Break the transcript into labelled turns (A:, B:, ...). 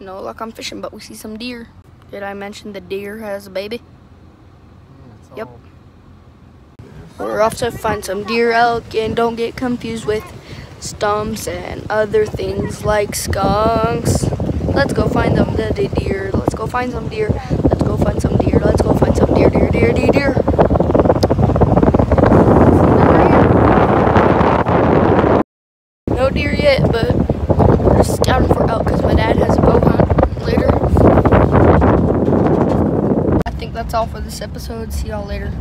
A: no luck on fishing, but we see some deer. Did I mention the deer has a baby? Yep. We're off to find some deer elk and don't get confused with stumps and other things like skunks. Let's go find them, the the deer. Let's go find some deer. Let's go find some deer. Let's go find some deer, deer, deer, deer, deer. No deer yet, but we're just scouting for elk because that's all for this episode. See y'all later.